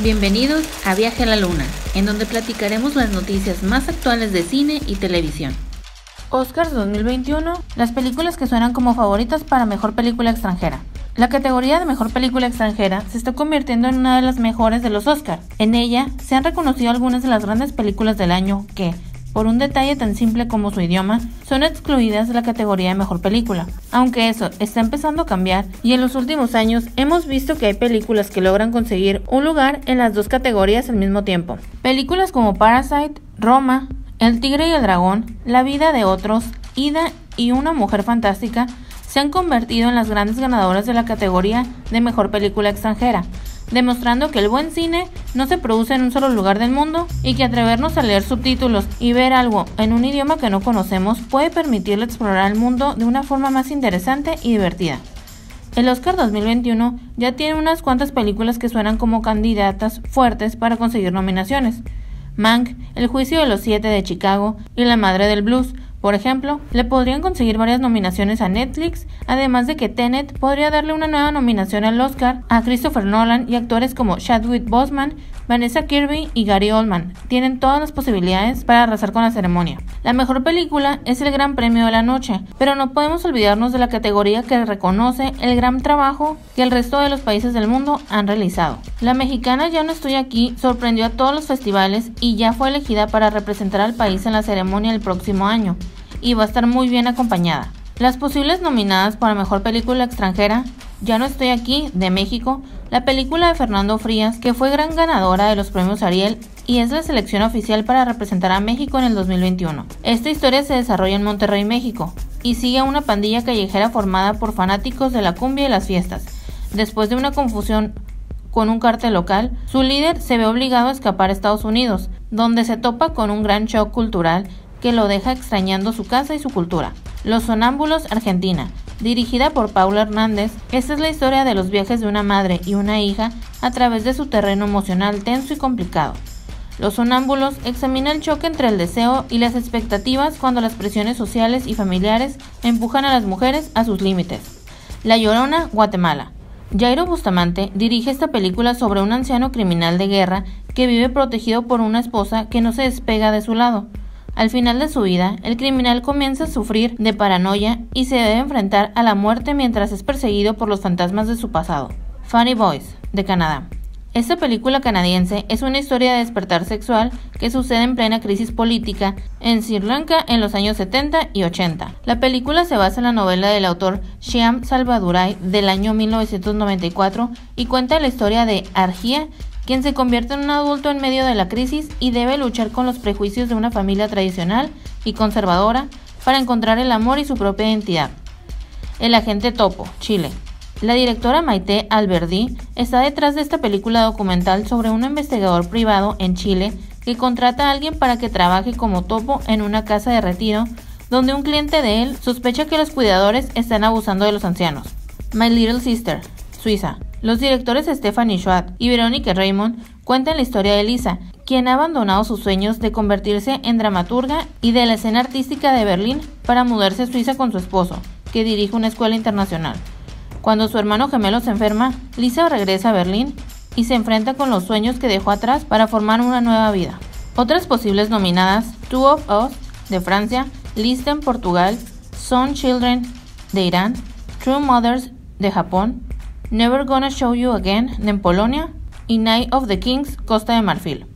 Bienvenidos a Viaje a la Luna, en donde platicaremos las noticias más actuales de cine y televisión. Oscars 2021, las películas que suenan como favoritas para Mejor Película Extranjera. La categoría de Mejor Película Extranjera se está convirtiendo en una de las mejores de los Oscars. En ella se han reconocido algunas de las grandes películas del año que, por un detalle tan simple como su idioma, son excluidas de la categoría de mejor película. Aunque eso está empezando a cambiar y en los últimos años hemos visto que hay películas que logran conseguir un lugar en las dos categorías al mismo tiempo. Películas como Parasite, Roma, El tigre y el dragón, La vida de otros, Ida y Una mujer fantástica se han convertido en las grandes ganadoras de la categoría de mejor película extranjera demostrando que el buen cine no se produce en un solo lugar del mundo y que atrevernos a leer subtítulos y ver algo en un idioma que no conocemos puede permitirle explorar el mundo de una forma más interesante y divertida. El Oscar 2021 ya tiene unas cuantas películas que suenan como candidatas fuertes para conseguir nominaciones. Mank, El juicio de los siete de Chicago y La madre del blues por ejemplo, le podrían conseguir varias nominaciones a Netflix, además de que Tenet podría darle una nueva nominación al Oscar a Christopher Nolan y actores como Chadwick Boseman, Vanessa Kirby y Gary Oldman. Tienen todas las posibilidades para arrasar con la ceremonia. La mejor película es el Gran Premio de la Noche, pero no podemos olvidarnos de la categoría que reconoce el gran trabajo que el resto de los países del mundo han realizado. La mexicana Ya no estoy aquí sorprendió a todos los festivales y ya fue elegida para representar al país en la ceremonia el próximo año y va a estar muy bien acompañada. Las posibles nominadas para Mejor Película Extranjera, Ya no estoy aquí, de México, la película de Fernando Frías, que fue gran ganadora de los premios Ariel y es la selección oficial para representar a México en el 2021. Esta historia se desarrolla en Monterrey, México, y sigue a una pandilla callejera formada por fanáticos de la cumbia y las fiestas. Después de una confusión con un cártel local, su líder se ve obligado a escapar a Estados Unidos, donde se topa con un gran shock cultural que lo deja extrañando su casa y su cultura. Los Sonámbulos Argentina, dirigida por Paula Hernández, esta es la historia de los viajes de una madre y una hija a través de su terreno emocional tenso y complicado. Los sonámbulos examinan el choque entre el deseo y las expectativas cuando las presiones sociales y familiares empujan a las mujeres a sus límites. La Llorona, Guatemala. Jairo Bustamante dirige esta película sobre un anciano criminal de guerra que vive protegido por una esposa que no se despega de su lado. Al final de su vida, el criminal comienza a sufrir de paranoia y se debe enfrentar a la muerte mientras es perseguido por los fantasmas de su pasado. Funny Boys, de Canadá. Esta película canadiense es una historia de despertar sexual que sucede en plena crisis política en Sri Lanka en los años 70 y 80. La película se basa en la novela del autor Shyam Salvadurai del año 1994 y cuenta la historia de Argia, quien se convierte en un adulto en medio de la crisis y debe luchar con los prejuicios de una familia tradicional y conservadora para encontrar el amor y su propia identidad. El agente Topo, Chile. La directora Maite Alberdi está detrás de esta película documental sobre un investigador privado en Chile que contrata a alguien para que trabaje como topo en una casa de retiro donde un cliente de él sospecha que los cuidadores están abusando de los ancianos. My Little Sister, Suiza. Los directores Stephanie Schwartz y Verónica Raymond cuentan la historia de Lisa, quien ha abandonado sus sueños de convertirse en dramaturga y de la escena artística de Berlín para mudarse a Suiza con su esposo, que dirige una escuela internacional. Cuando su hermano gemelo se enferma, Lisa regresa a Berlín y se enfrenta con los sueños que dejó atrás para formar una nueva vida. Otras posibles nominadas, Two of Us, de Francia, Listen, Portugal, Son Children, de Irán, True Mothers, de Japón, Never Gonna Show You Again, de Polonia, y Night of the Kings, Costa de Marfil.